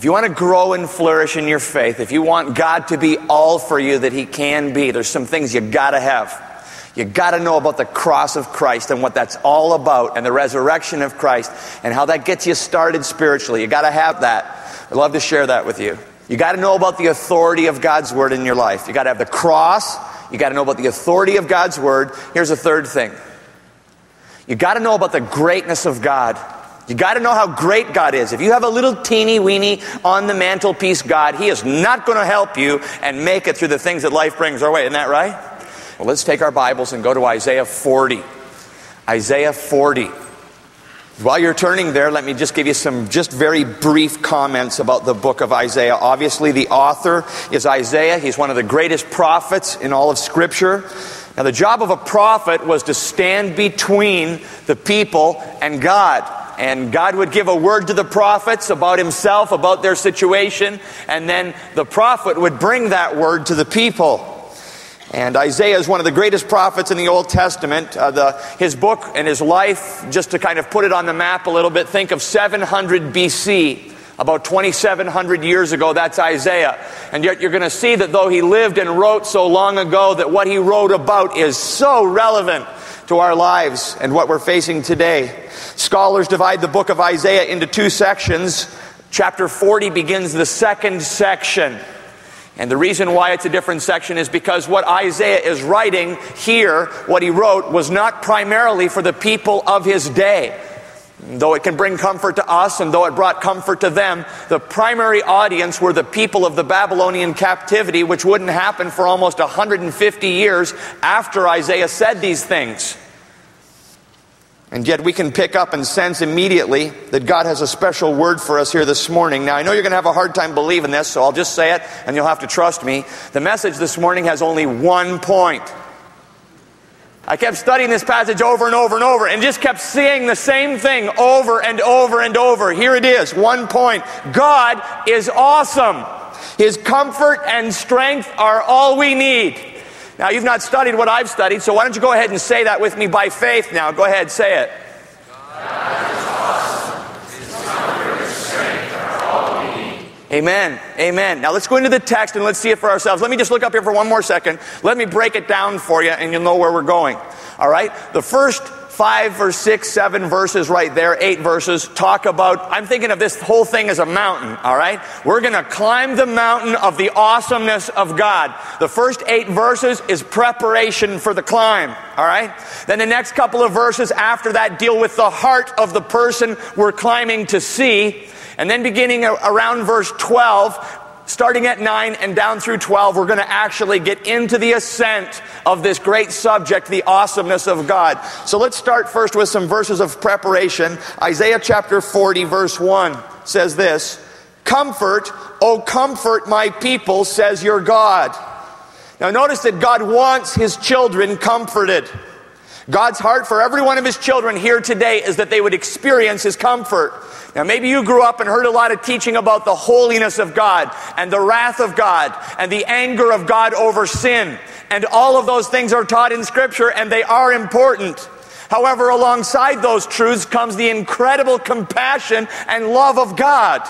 If you want to grow and flourish in your faith, if you want God to be all for you that He can be, there's some things you got to have. You got to know about the cross of Christ and what that's all about and the resurrection of Christ and how that gets you started spiritually. You got to have that. I'd love to share that with you. You got to know about the authority of God's word in your life. You got to have the cross. You got to know about the authority of God's word. Here's a third thing. You got to know about the greatness of God. You got to know how great God is. If you have a little teeny weeny on the mantelpiece God, He is not going to help you and make it through the things that life brings our way. Isn't that right? Well, let's take our Bibles and go to Isaiah 40. Isaiah 40. While you're turning there, let me just give you some just very brief comments about the book of Isaiah. Obviously, the author is Isaiah. He's one of the greatest prophets in all of Scripture. Now, the job of a prophet was to stand between the people and God. And God would give a word to the prophets about himself, about their situation, and then the prophet would bring that word to the people. And Isaiah is one of the greatest prophets in the Old Testament. Uh, the, his book and his life, just to kind of put it on the map a little bit, think of 700 BC, about 2,700 years ago. That's Isaiah. And yet you're going to see that though he lived and wrote so long ago, that what he wrote about is so relevant to our lives and what we're facing today. Scholars divide the book of Isaiah into two sections. Chapter 40 begins the second section. And the reason why it's a different section is because what Isaiah is writing here, what he wrote, was not primarily for the people of his day. Though it can bring comfort to us and though it brought comfort to them, the primary audience were the people of the Babylonian captivity, which wouldn't happen for almost 150 years after Isaiah said these things. And yet we can pick up and sense immediately that God has a special word for us here this morning. Now, I know you're going to have a hard time believing this, so I'll just say it and you'll have to trust me. The message this morning has only one point. I kept studying this passage over and over and over and just kept seeing the same thing over and over and over. Here it is, one point. God is awesome. His comfort and strength are all we need. Now, you've not studied what I've studied, so why don't you go ahead and say that with me by faith now? Go ahead, say it. Amen. Amen. Now let's go into the text and let's see it for ourselves. Let me just look up here for one more second. Let me break it down for you and you'll know where we're going. All right? The first five or six, seven verses right there, eight verses, talk about, I'm thinking of this whole thing as a mountain, all right? We're going to climb the mountain of the awesomeness of God. The first eight verses is preparation for the climb, all right? Then the next couple of verses after that deal with the heart of the person we're climbing to see. And then beginning around verse 12, starting at 9 and down through 12, we're going to actually get into the ascent of this great subject, the awesomeness of God. So let's start first with some verses of preparation. Isaiah chapter 40, verse 1 says this Comfort, O comfort my people, says your God. Now notice that God wants his children comforted. God's heart for every one of his children here today is that they would experience his comfort. Now, maybe you grew up and heard a lot of teaching about the holiness of God and the wrath of God and the anger of God over sin. And all of those things are taught in Scripture and they are important. However, alongside those truths comes the incredible compassion and love of God.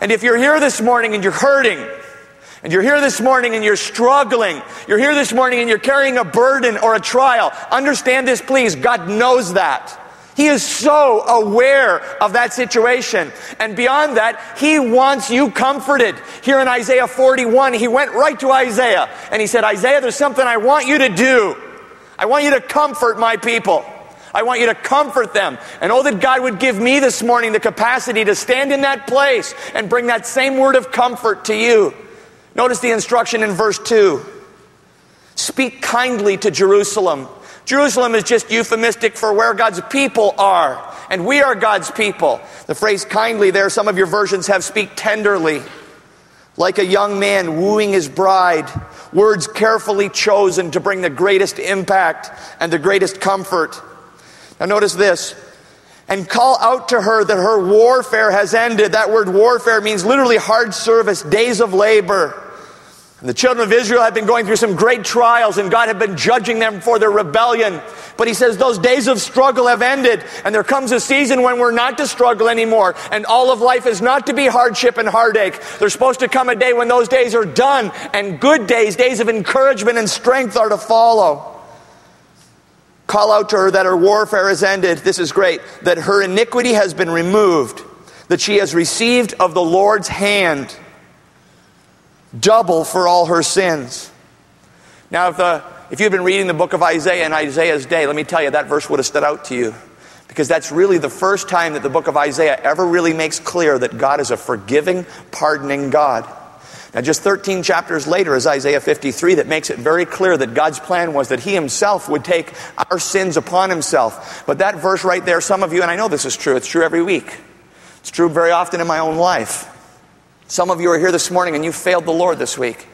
And if you're here this morning and you're hurting, and you're here this morning and you're struggling, you're here this morning and you're carrying a burden or a trial, understand this, please. God knows that. He is so aware of that situation. And beyond that, He wants you comforted. Here in Isaiah 41, He went right to Isaiah and He said, Isaiah, there's something I want you to do. I want you to comfort my people. I want you to comfort them. And oh, that God would give me this morning the capacity to stand in that place and bring that same word of comfort to you. Notice the instruction in verse 2 Speak kindly to Jerusalem Jerusalem is just euphemistic for where God's people are. And we are God's people. The phrase kindly there, some of your versions have speak tenderly. Like a young man wooing his bride. Words carefully chosen to bring the greatest impact and the greatest comfort. Now notice this. And call out to her that her warfare has ended. That word warfare means literally hard service, days of labor. And the children of Israel had been going through some great trials, and God had been judging them for their rebellion. But he says those days of struggle have ended, and there comes a season when we're not to struggle anymore, and all of life is not to be hardship and heartache. There's supposed to come a day when those days are done, and good days, days of encouragement and strength, are to follow. Call out to her that her warfare has ended. This is great. That her iniquity has been removed, that she has received of the Lord's hand double for all her sins. Now, if, the, if you've been reading the book of Isaiah in Isaiah's day, let me tell you, that verse would have stood out to you. Because that's really the first time that the book of Isaiah ever really makes clear that God is a forgiving, pardoning God. Now, just 13 chapters later is Isaiah 53 that makes it very clear that God's plan was that He Himself would take our sins upon Himself. But that verse right there, some of you, and I know this is true, it's true every week. It's true very often in my own life. Some of you are here this morning and you failed the Lord this week.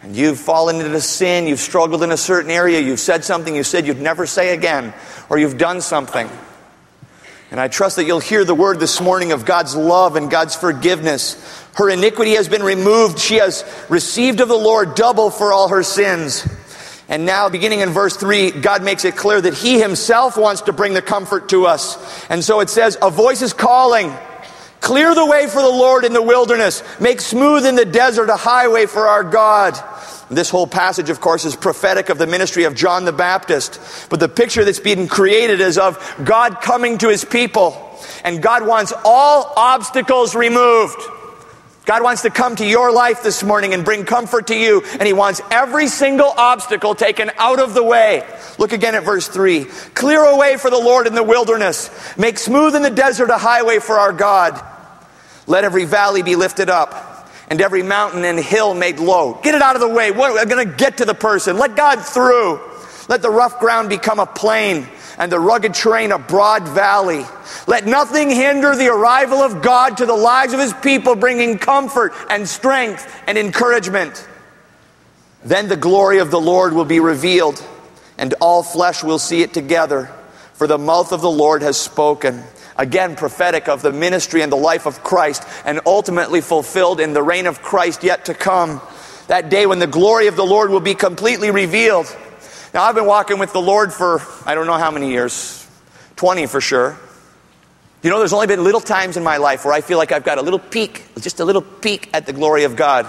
And you've fallen into sin, you've struggled in a certain area, you've said something you said you'd never say again, or you've done something. And I trust that you'll hear the word this morning of God's love and God's forgiveness. Her iniquity has been removed. She has received of the Lord double for all her sins. And now, beginning in verse 3, God makes it clear that He Himself wants to bring the comfort to us. And so it says, A voice is calling. Clear the way for the Lord in the wilderness. Make smooth in the desert a highway for our God. This whole passage, of course, is prophetic of the ministry of John the Baptist. But the picture that's being created is of God coming to his people. And God wants all obstacles removed. God wants to come to your life this morning and bring comfort to you. And he wants every single obstacle taken out of the way. Look again at verse 3. Clear a way for the Lord in the wilderness. Make smooth in the desert a highway for our God. Let every valley be lifted up and every mountain and hill made low. Get it out of the way. We're going to get to the person. Let God through. Let the rough ground become a plain and the rugged terrain a broad valley. Let nothing hinder the arrival of God to the lives of his people, bringing comfort and strength and encouragement. Then the glory of the Lord will be revealed, and all flesh will see it together, for the mouth of the Lord has spoken again prophetic of the ministry and the life of Christ, and ultimately fulfilled in the reign of Christ yet to come. That day when the glory of the Lord will be completely revealed. Now, I've been walking with the Lord for I don't know how many years 20 for sure. You know, there's only been little times in my life where I feel like I've got a little peek, just a little peek at the glory of God.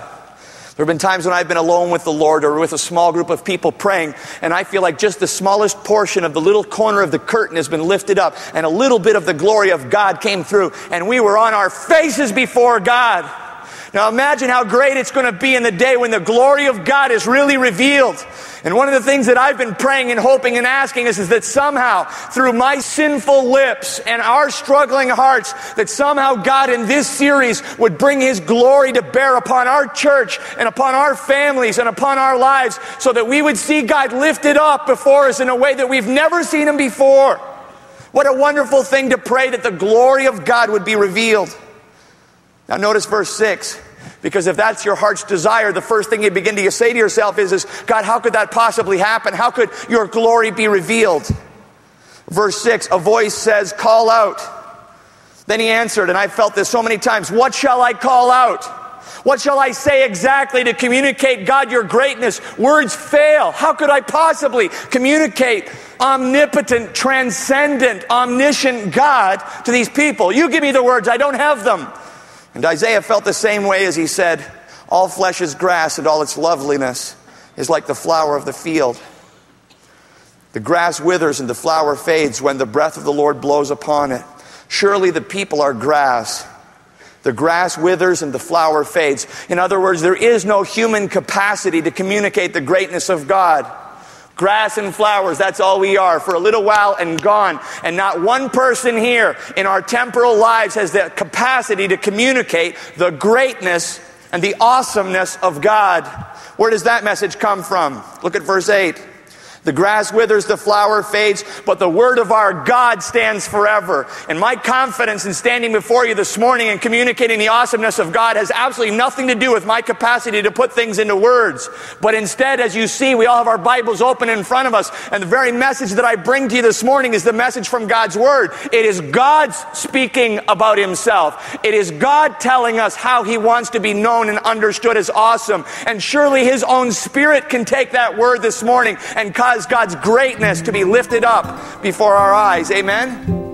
There have been times when I've been alone with the Lord or with a small group of people praying, and I feel like just the smallest portion of the little corner of the curtain has been lifted up, and a little bit of the glory of God came through, and we were on our faces before God. Now imagine how great it's going to be in the day when the glory of God is really revealed. And one of the things that I've been praying and hoping and asking is, is that somehow through my sinful lips and our struggling hearts, that somehow God in this series would bring his glory to bear upon our church and upon our families and upon our lives so that we would see God lifted up before us in a way that we've never seen him before. What a wonderful thing to pray that the glory of God would be revealed. Now, notice verse 6. Because if that's your heart's desire, the first thing you begin to say to yourself is, is, God, how could that possibly happen? How could your glory be revealed? Verse 6, a voice says, Call out. Then he answered, and I felt this so many times, What shall I call out? What shall I say exactly to communicate, God, your greatness? Words fail. How could I possibly communicate omnipotent, transcendent, omniscient God to these people? You give me the words, I don't have them. And Isaiah felt the same way as he said, All flesh is grass, and all its loveliness is like the flower of the field. The grass withers and the flower fades when the breath of the Lord blows upon it. Surely the people are grass. The grass withers and the flower fades. In other words, there is no human capacity to communicate the greatness of God. Grass and flowers, that's all we are for a little while and gone. And not one person here in our temporal lives has the capacity to communicate the greatness and the awesomeness of God. Where does that message come from? Look at verse 8. The grass withers, the flower fades, but the word of our God stands forever. And my confidence in standing before you this morning and communicating the awesomeness of God has absolutely nothing to do with my capacity to put things into words. But instead, as you see, we all have our Bibles open in front of us. And the very message that I bring to you this morning is the message from God's word. It is God speaking about himself. It is God telling us how he wants to be known and understood as awesome. And surely his own spirit can take that word this morning and cause God's greatness to be lifted up before our eyes. Amen.